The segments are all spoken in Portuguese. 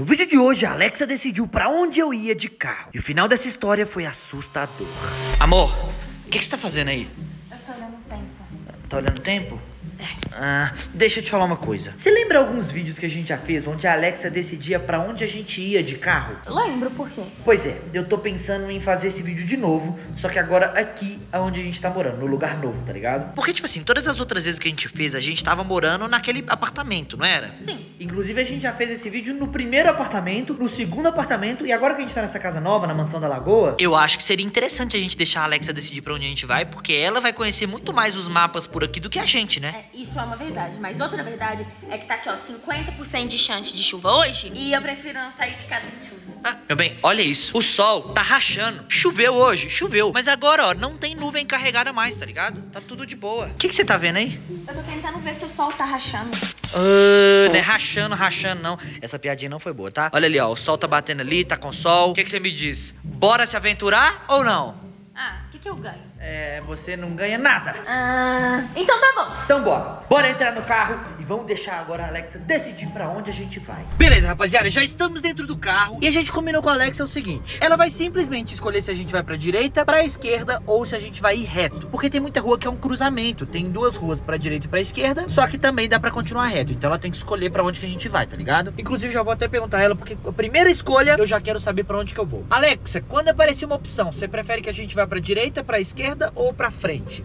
No vídeo de hoje, a Alexa decidiu pra onde eu ia de carro. E o final dessa história foi assustador. Amor, o que, que você tá fazendo aí? Eu tô olhando o tempo. Tá olhando o tempo? Ah, deixa eu te falar uma coisa. Você lembra alguns vídeos que a gente já fez onde a Alexa decidia pra onde a gente ia de carro? Lembro por quê? Pois é, eu tô pensando em fazer esse vídeo de novo, só que agora aqui aonde a gente tá morando, no lugar novo, tá ligado? Porque, tipo assim, todas as outras vezes que a gente fez, a gente tava morando naquele apartamento, não era? Sim. Inclusive, a gente já fez esse vídeo no primeiro apartamento, no segundo apartamento, e agora que a gente tá nessa casa nova, na mansão da Lagoa, eu acho que seria interessante a gente deixar a Alexa decidir pra onde a gente vai, porque ela vai conhecer muito mais os mapas por aqui do que a gente, né? É, isso é uma verdade, mas outra verdade é que tá aqui, ó, 50% de chance de chuva hoje e eu prefiro não sair de casa em chuva. Ah, meu bem, olha isso. O sol tá rachando. Choveu hoje, choveu. Mas agora, ó, não tem nuvem carregada mais, tá ligado? Tá tudo de boa. O que que você tá vendo aí? Eu tô tentando ver se o sol tá rachando. Ah, não é rachando, rachando, não. Essa piadinha não foi boa, tá? Olha ali, ó. O sol tá batendo ali, tá com sol. O que, que você me diz? Bora se aventurar ou não? Ah, o que que eu ganho? É, você não ganha nada. Ah, então tá bom. Então bora. Bora entrar no carro vamos deixar agora a Alexa decidir pra onde a gente vai. Beleza, rapaziada, já estamos dentro do carro e a gente combinou com a Alexa o seguinte: ela vai simplesmente escolher se a gente vai pra direita, pra esquerda ou se a gente vai ir reto. Porque tem muita rua que é um cruzamento, tem duas ruas pra direita e pra esquerda, só que também dá pra continuar reto. Então ela tem que escolher pra onde que a gente vai, tá ligado? Inclusive já vou até perguntar a ela porque a primeira escolha eu já quero saber pra onde que eu vou. Alexa, quando aparecer uma opção, você prefere que a gente vá pra direita, pra esquerda ou pra frente?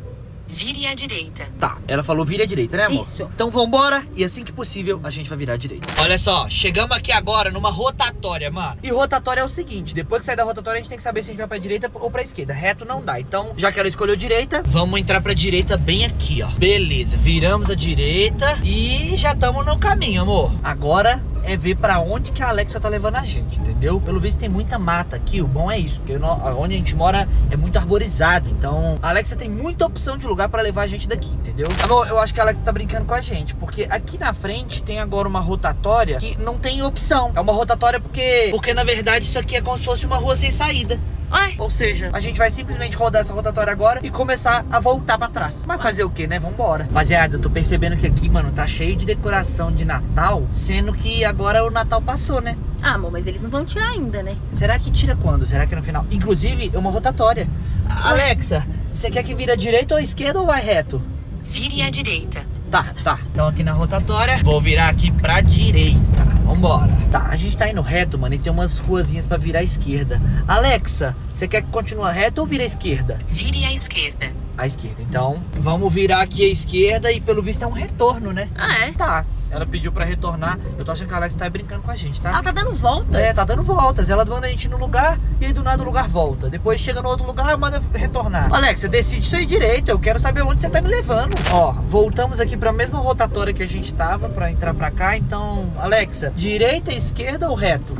Vire à direita. Tá, ela falou vire à direita, né, amor? Isso. Então vambora e assim que possível a gente vai virar à direita. Olha só, chegamos aqui agora numa rotatória, mano. E rotatória é o seguinte, depois que sair da rotatória a gente tem que saber se a gente vai pra direita ou pra esquerda. Reto não dá, então já que ela escolheu direita, vamos entrar pra direita bem aqui, ó. Beleza, viramos a direita e já estamos no caminho, amor. Agora é ver pra onde que a Alexa tá levando a gente, entendeu? Pelo visto tem muita mata aqui, o bom é isso, porque onde a gente mora é muito arborizado, então a Alexa tem muita opção de lugar pra levar a gente daqui, entendeu? Amor, eu acho que a Alexa tá brincando com a gente, porque aqui na frente tem agora uma rotatória que não tem opção. É uma rotatória porque, porque na verdade isso aqui é como se fosse uma rua sem saída. Oi. Ou seja, a gente vai simplesmente rodar essa rotatória agora e começar a voltar pra trás. Mas fazer o que, né? Vambora. Rapaziada, eu tô percebendo que aqui, mano, tá cheio de decoração de Natal, sendo que agora o Natal passou, né? Ah, amor, mas eles não vão tirar ainda, né? Será que tira quando? Será que é no final? Inclusive, é uma rotatória. Alexa, você quer que vira direita ou esquerda ou vai reto? Vire à direita. Tá, tá. Então aqui na rotatória, vou virar aqui pra direita. Vambora. Tá, a gente tá indo reto, mano, e tem umas ruazinhas pra virar à esquerda. Alexa, você quer que continue reto ou vira à esquerda? Vire à esquerda. À esquerda. Então, vamos virar aqui à esquerda e pelo visto é um retorno, né? Ah, é? Tá. Ela pediu pra retornar. Eu tô achando que a Alexa tá brincando com a gente, tá? Ela tá dando voltas. É, tá dando voltas. Ela manda a gente ir no lugar e aí do nada o lugar volta. Depois chega no outro lugar e manda retornar. Alexa, decide isso aí direito. Eu quero saber onde você tá me levando. Ó, voltamos aqui pra mesma rotatória que a gente tava pra entrar pra cá. Então, Alexa, direita, esquerda ou reto?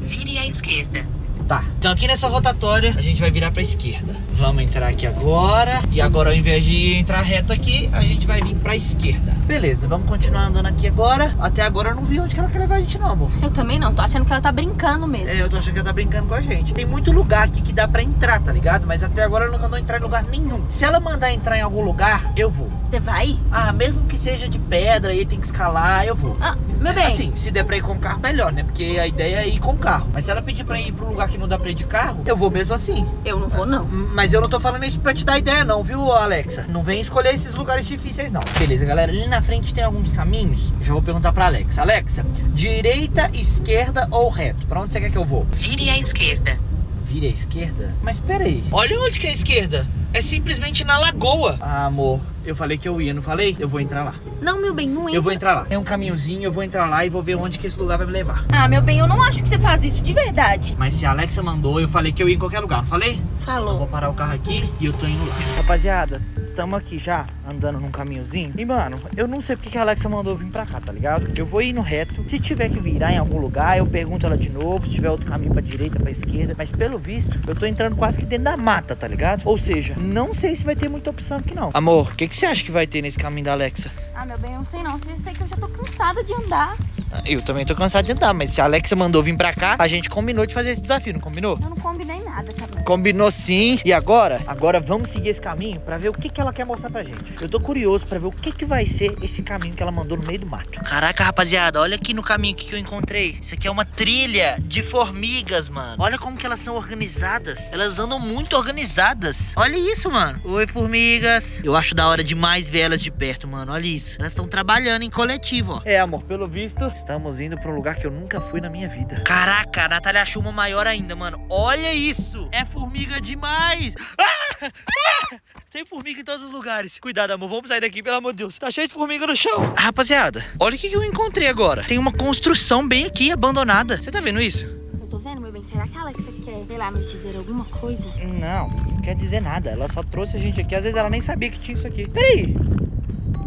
Vire à esquerda. Tá. Então aqui nessa rotatória a gente vai virar pra esquerda. Vamos entrar aqui agora. E agora ao invés de entrar reto aqui, a gente vai vir pra esquerda. Beleza, vamos continuar andando aqui agora. Até agora eu não vi onde que ela quer levar a gente não, amor. Eu também não, tô achando que ela tá brincando mesmo. É, eu tô achando que ela tá brincando com a gente. Tem muito lugar aqui que dá pra entrar, tá ligado? Mas até agora ela não mandou entrar em lugar nenhum. Se ela mandar entrar em algum lugar, eu vou. Você vai? Ah, mesmo que seja de pedra e tem que escalar, eu vou. Ah, meu bem. Assim, se der pra ir com carro, melhor, né? Porque a ideia é ir com carro. Mas se ela pedir pra ir pra um lugar que não dá pra ir de carro, eu vou mesmo assim. Eu não vou, não. Mas eu não tô falando isso pra te dar ideia, não, viu, Alexa? Não vem escolher esses lugares difíceis, não. Beleza, galera. Ali na frente tem alguns caminhos. Eu já vou perguntar pra Alexa. Alexa, direita, esquerda ou reto? Pra onde você quer que eu vou? Vire à esquerda. Vire à esquerda? Mas peraí. Olha onde que é a esquerda. É simplesmente na lagoa. Ah, amor, eu falei que eu ia, não falei? Eu vou entrar lá. Não, meu bem, não entra. Eu vou entrar lá. Tem um caminhozinho, eu vou entrar lá e vou ver onde que esse lugar vai me levar. Ah, meu bem, eu não acho que você faz isso de verdade. Mas se a Alexa mandou, eu falei que eu ia em qualquer lugar, não falei? Eu vou Falou. parar o carro aqui e eu tô indo lá. Rapaziada, tamo aqui já, andando num caminhozinho. E, mano, eu não sei porque que a Alexa mandou vir pra cá, tá ligado? Eu vou ir no reto. Se tiver que virar em algum lugar, eu pergunto ela de novo. Se tiver outro caminho pra direita, pra esquerda. Mas pelo visto, eu tô entrando quase que dentro da mata, tá ligado? Ou seja, não sei se vai ter muita opção aqui não. Amor, o que, que você acha que vai ter nesse caminho da Alexa? Ah, meu bem, eu não sei não. Eu sei que eu já tô cansada de andar. Eu também tô cansado de andar, mas se a Alexa mandou vir pra cá, a gente combinou de fazer esse desafio, não combinou? Eu não combinei nada, tá bom? Combinou sim. E agora? Agora vamos seguir esse caminho pra ver o que, que ela quer mostrar pra gente. Eu tô curioso pra ver o que, que vai ser esse caminho que ela mandou no meio do mato. Caraca, rapaziada, olha aqui no caminho que, que eu encontrei. Isso aqui é uma trilha de formigas, mano. Olha como que elas são organizadas. Elas andam muito organizadas. Olha isso, mano. Oi, formigas. Eu acho da hora demais ver elas de perto, mano. Olha isso. Elas estão trabalhando em coletivo, ó. É, amor, pelo visto, estamos indo pra um lugar que eu nunca fui na minha vida. Caraca, a Natália achou uma maior ainda, mano. Olha isso. É formiga demais. Ah! Ah! Tem formiga em todos os lugares. Cuidado, amor. Vamos sair daqui, pelo amor de Deus. Tá cheio de formiga no chão. Rapaziada, olha o que que eu encontrei agora. Tem uma construção bem aqui, abandonada. Você tá vendo isso? Eu tô vendo, meu bem. Será que a Alexa quer, sei lá, nos dizer alguma coisa? Não, não quer dizer nada. Ela só trouxe a gente aqui. Às vezes ela nem sabia que tinha isso aqui. Peraí.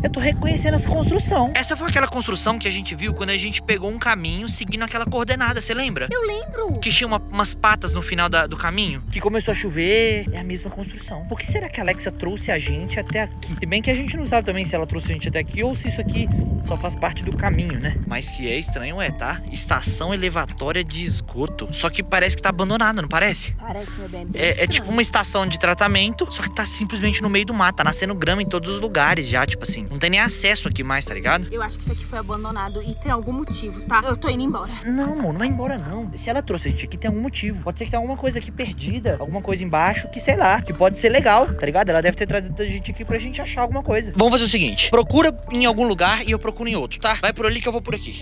Eu tô reconhecendo essa construção. Essa foi aquela construção que a gente viu quando a gente pegou um caminho seguindo aquela coordenada, você lembra? Eu lembro. Que tinha uma- umas patas no final da- do caminho. Que começou a chover. É a mesma construção. Por que será que a Alexa trouxe a gente até aqui? Se bem que a gente não sabe também se ela trouxe a gente até aqui ou se isso aqui só faz parte do caminho, né? Mas que é estranho é, tá? Estação elevatória de esgoto. Só que parece que tá abandonada, não parece? Parece, meu bem. É, é tipo uma estação de tratamento, só que tá simplesmente no meio do mato. Tá nascendo grama em todos os lugares já, tipo assim. Não tem nem acesso aqui mais, tá ligado? Eu acho que isso aqui foi abandonado e tem algum motivo, tá? Eu tô indo embora. Não, amor, não vai embora não. Se ela trouxe a gente aqui, tem algum motivo. Pode ser que tenha alguma coisa aqui perdida, alguma coisa embaixo que, sei lá, que pode ser legal, tá ligado? Ela deve ter trazido a gente aqui pra gente achar alguma coisa. Vamos fazer o seguinte: procura em algum lugar e eu procuro em outro, tá? Vai por ali que eu vou por aqui.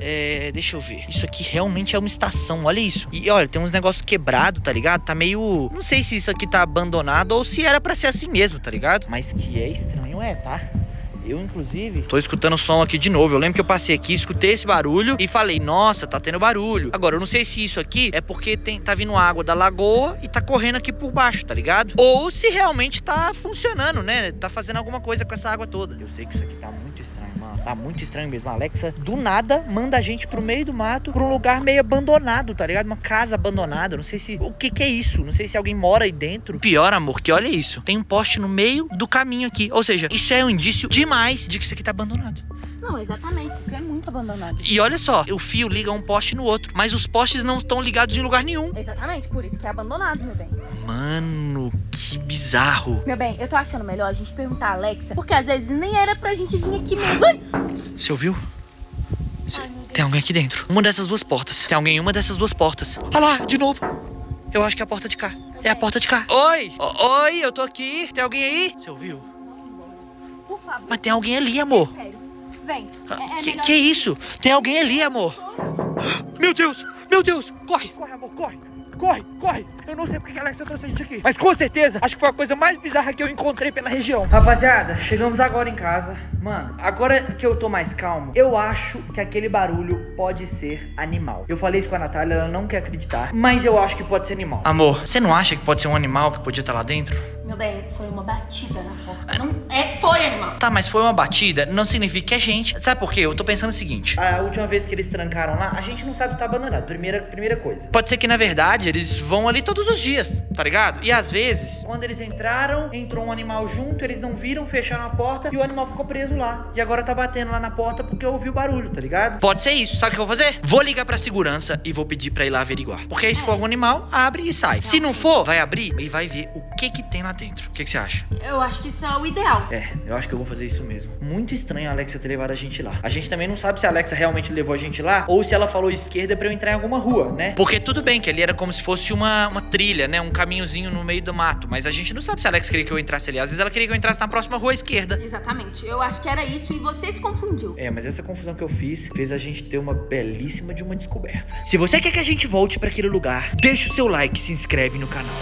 É, deixa eu ver. Isso aqui realmente é uma estação, olha isso. E olha, tem uns negócios quebrados, tá ligado? Tá meio. Não sei se isso aqui tá abandonado ou se era pra ser assim mesmo, tá ligado? Mas que é estranho, é, tá? Eu, inclusive, tô escutando o som aqui de novo. Eu lembro que eu passei aqui, escutei esse barulho e falei, nossa, tá tendo barulho. Agora, eu não sei se isso aqui é porque tem, tá vindo água da lagoa e tá correndo aqui por baixo, tá ligado? Ou se realmente tá funcionando, né? Tá fazendo alguma coisa com essa água toda. Eu sei que isso aqui tá muito estranho. Tá muito estranho mesmo. A Alexa, do nada, manda a gente pro meio do mato, pra um lugar meio abandonado, tá ligado? Uma casa abandonada. Não sei se. O que que é isso? Não sei se alguém mora aí dentro. Pior, amor, que olha isso. Tem um poste no meio do caminho aqui. Ou seja, isso é um indício demais de que isso aqui tá abandonado. Não, exatamente, porque é muito abandonado. E olha só, o fio liga um poste no outro, mas os postes não estão ligados em lugar nenhum. Exatamente, por isso que é abandonado, meu bem. Mano, que bizarro. Meu bem, eu tô achando melhor a gente perguntar a Alexa, porque às vezes nem era pra gente vir aqui mesmo. Ai! Você ouviu? Cê- Ai. Tem alguém aqui dentro. Uma dessas duas portas. Tem alguém em uma dessas duas portas. Olha lá, de novo. Eu acho que é a porta de cá. É a porta de cá. Oi! O- Oi, eu tô aqui. Tem alguém aí? Você ouviu? Por favor. Mas tem alguém ali, amor. Sério. Vem. Ah, É, é que, melhor. que isso? Tem alguém ali, amor. Meu Deus! Meu Deus! Corre! Corre, amor, corre! Corre, corre! Eu não sei porque que a Alexa trouxe a gente aqui. Mas com certeza, acho que foi a coisa mais bizarra que eu encontrei pela região. Rapaziada, chegamos agora em casa. Mano, agora que eu tô mais calmo, eu acho que aquele barulho pode ser animal. Eu falei isso com a Natália, ela não quer acreditar. Mas eu acho que pode ser animal. Amor, você não acha que pode ser um animal que podia estar lá dentro? Meu bem, foi uma batida na porta. Não é, foi, animal. Tá, mas foi uma batida, não significa que é gente. Sabe por quê? Eu tô pensando o seguinte. A última vez que eles trancaram lá, a gente não sabe se tá abandonado. Primeira, primeira coisa. Pode ser que, na verdade, eles vão ali todos os dias, tá ligado? E às vezes, quando eles entraram, entrou um animal junto, eles não viram, fecharam a porta e o animal ficou preso lá. E agora tá batendo lá na porta porque ouviu barulho, tá ligado? Pode ser isso. Sabe o que eu vou fazer? Vou ligar pra segurança e vou pedir pra ir lá averiguar. Porque aí, se for algum animal, abre e sai. Se não for, vai abrir e vai ver o que que tem lá dentro. O que que você acha? Eu acho que isso é o ideal. É, eu acho que eu vou fazer isso mesmo. Muito estranho a Alexa ter levado a gente lá. A gente também não sabe se a Alexa realmente levou a gente lá ou se ela falou esquerda pra eu entrar em alguma rua, né? Porque tudo bem que ali era como se fosse uma, uma trilha, né? Um caminhozinho no meio do mato. Mas a gente não sabe se a Alexa queria que eu entrasse ali. Às vezes ela queria que eu entrasse na próxima rua à esquerda. Exatamente. Eu acho que era isso e você se confundiu. É, mas essa confusão que eu fiz fez a gente ter uma belíssima de uma descoberta. Se você quer que a gente volte pra aquele lugar, deixa o seu like e se inscreve no canal.